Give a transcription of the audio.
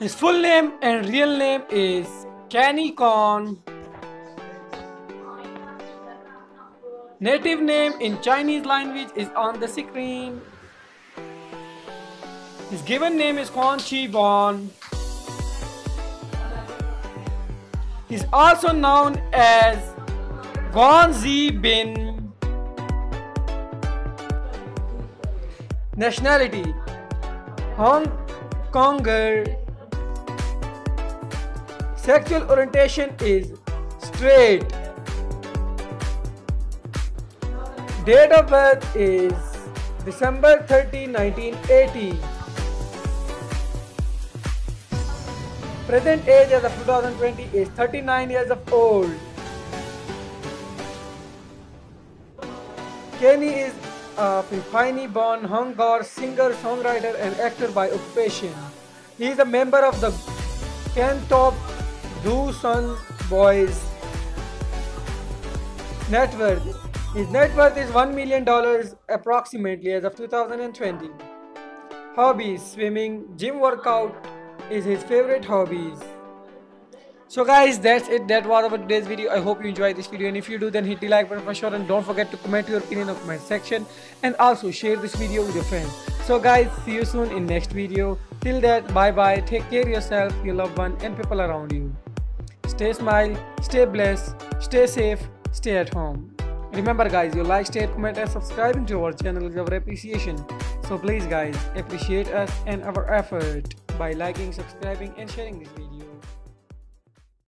His full name and real name is Kenny Kwan. Native name in Chinese language is on the screen. His given name is Quan Chi Bon. He's also known as Guanzi Bin. Nationality Hong Konger. Sexual orientation is straight. Date of birth is December 30, 1980. Present age as of 2020 is 39 years of old. Kenny is a Filipino born Hong Kong singer, songwriter, and actor by occupation. He is a member of the Cantop Do Son Boys net worth. His net worth is $1 million approximately as of 2020. Hobbies Swimming, gym workout is his favorite hobbies. So guys, that's it. That was about today's video. I hope you enjoyed this video and if you do then hit the like button for sure and don't forget to comment your opinion in the comment section and also share this video with your friends. So guys, see you soon in next video. Till that, bye bye. Take care yourself, your loved one and people around you. Stay smile, stay blessed, stay safe, stay at home. Remember guys, your like, share, comment and subscribing to our channel is our appreciation. So please guys, appreciate us and our effort by liking, subscribing and sharing this video.